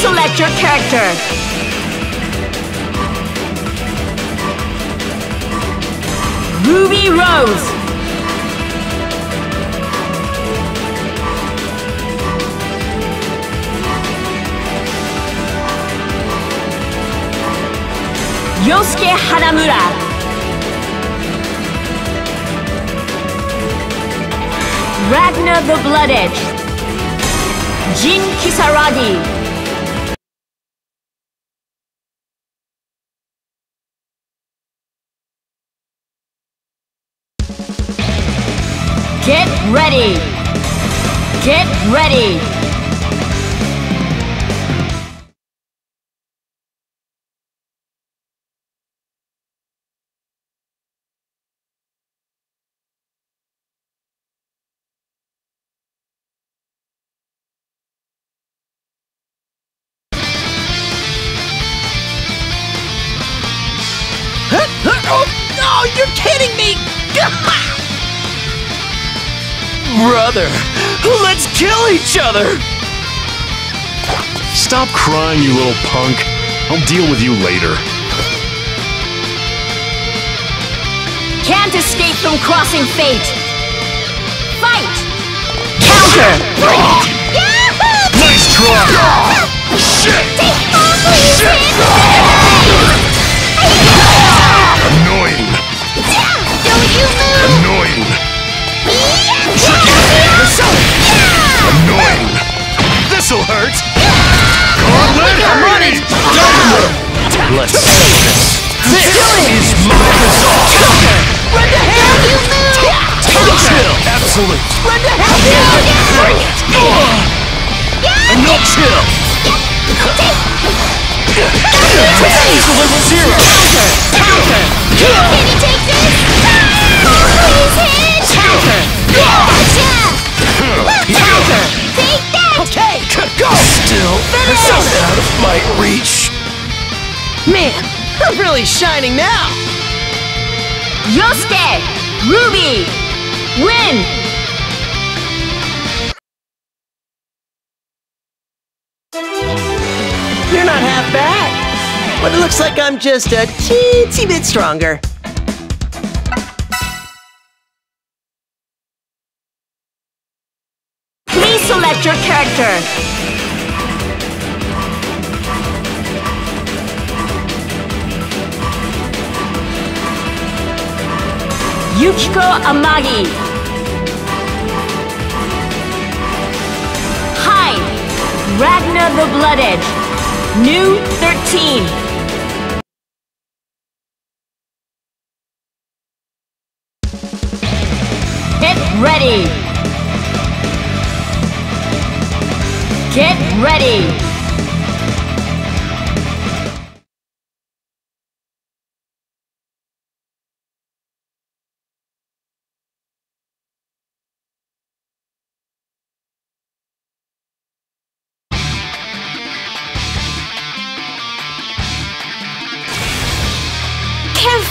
select your character. Ruby Rose. Yosuke Hanamura. Ragna the Bloodedge. Jin Kisaragi. Ready! Oh, no, you're kidding me! Brother, let's kill each other! Stop crying, you little punk. I'll deal with you later. Can't escape from crossing fate! Fight! Counter! Zero! Can take this? Please hit! Okay, go! Still, Finish! out of my reach. Man, really shining now! Yosuke! Ruby! Win! Looks like I'm just a teensy bit stronger. Please select your character. Yukiko Amagi. Hyde. Ragnar the Blood Edge. New 13.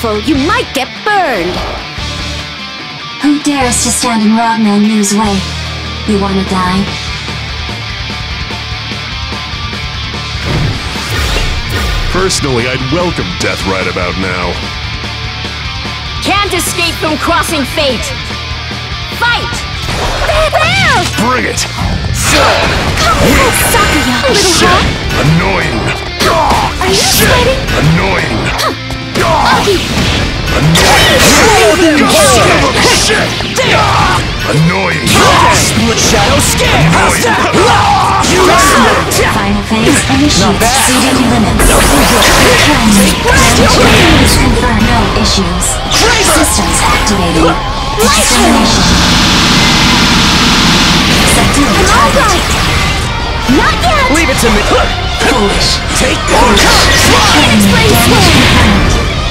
Careful, you might get burned! Who dares to stand in Ragna Nu's way? You wanna die? Personally, I'd welcome death right about now. Can't escape from crossing fate! Fight! Bring it! Sakuya, little Shit! Annoying! Are you Shit! sweating? Annoying! Annoying! Son of a shit! Annoying! Split shadow scare! Annoying! Final phase initiate seeding limits. Please confirm no issues. Systems activating. Extermination. Subdue All Not yet! Leave it to me! Foolish. Take that! Enemy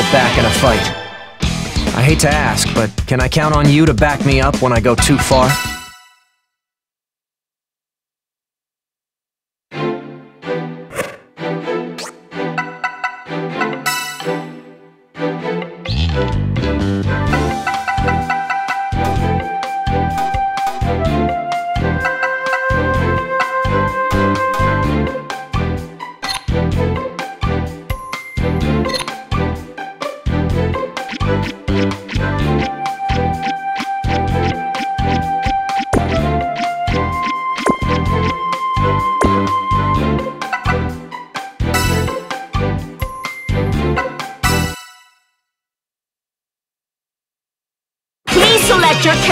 hold back in a fight. I hate to ask, but can I count on you to back me up when I go too far?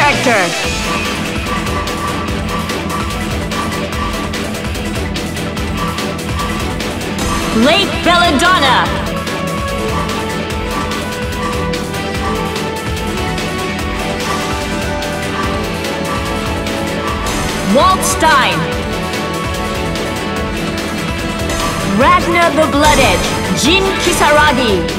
Select. Blake Belladonna. Walt Stein. Ragna the Bloodedge. Jin Kisaragi.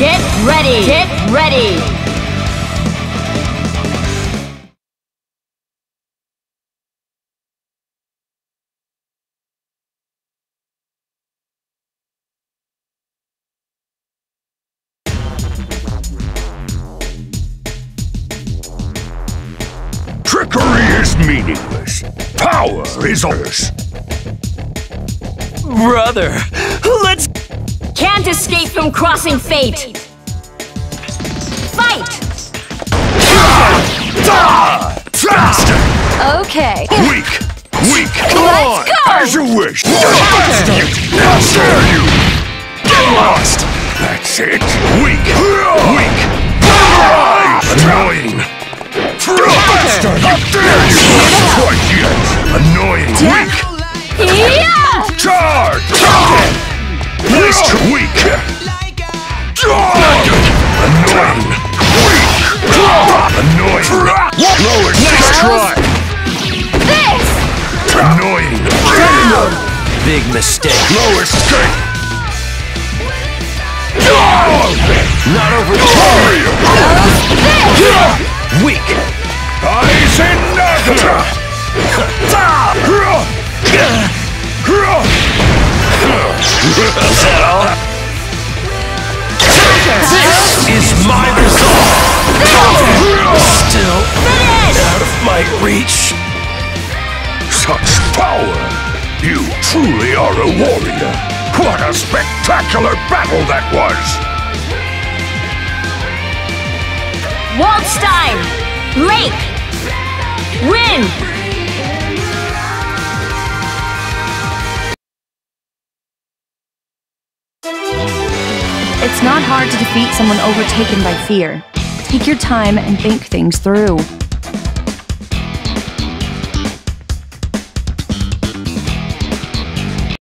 Get ready! Get ready! Trickery is meaningless. Power is ours. Brother, let's. Can't escape from crossing fate! Fight! Faster! Okay. Weak! Weak! Come Let's on! go! As you wish! Faster! How dare you! Get lost! That's it! Weak! Weak! Annoying! Faster! How dare you! Not quite yet! Annoying! Weak! Yeah! Tr- weak! Annoying! Weak! Annoying! Lower! Nice try! This! Annoying! Big mistake. Lower escape! Not over! Weak. Eyes in nothing! All? This is my resolve. Still out of my reach. Such power! You truly are a warrior! What a spectacular battle that was! Walt Stein! Blake! Win! Hard to defeat someone overtaken by fear. Take your time and think things through.